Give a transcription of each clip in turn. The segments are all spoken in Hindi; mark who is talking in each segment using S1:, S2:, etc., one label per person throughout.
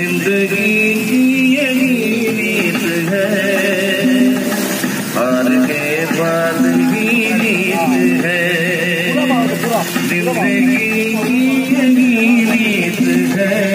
S1: ज़िंदगी की यही रीत है। हार के बाद ही। जीत है ज़िंदगी की यही रीत है।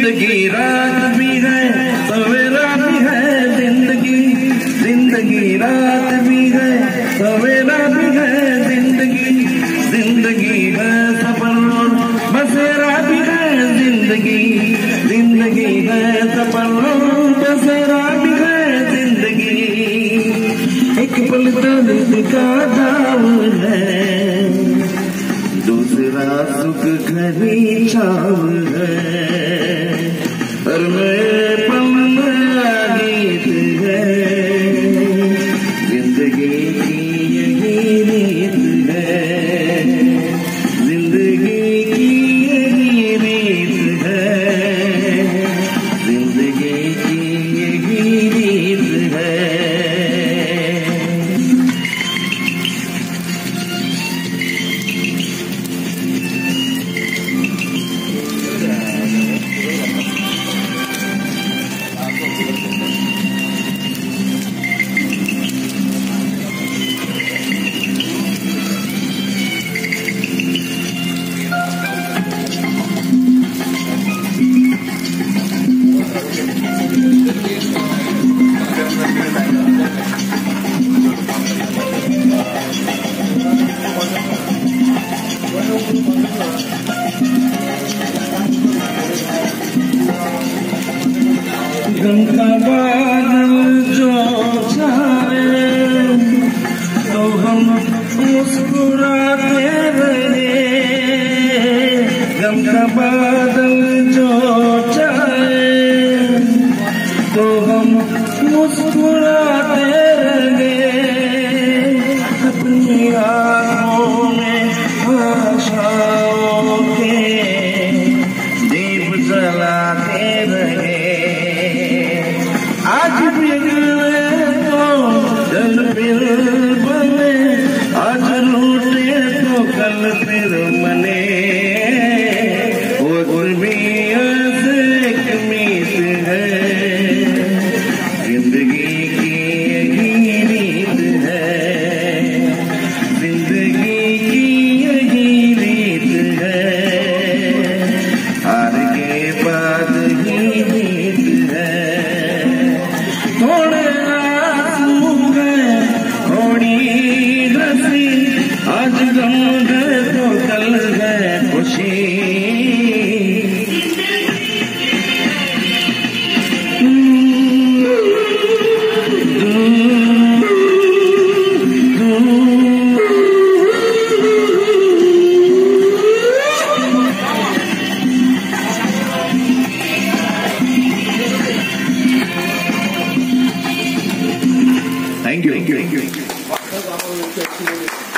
S1: ज़िंदगी रात भी है, सवेरा भी है, ज़िंदगी ज़िंदगी रात भी है, सवेरा भी है, ज़िंदगी ज़िंदगी है सफ़र। बसेरा भी है, ज़िंदगी ज़िंदगी है सफ़र। बसेरा भी है, ज़िंदगी। एक पल दर्द का दाम है, दूसरा सुख घरी छाव है। में गंकादल जो त मुस्कराद गंका पादल but you. Thank you.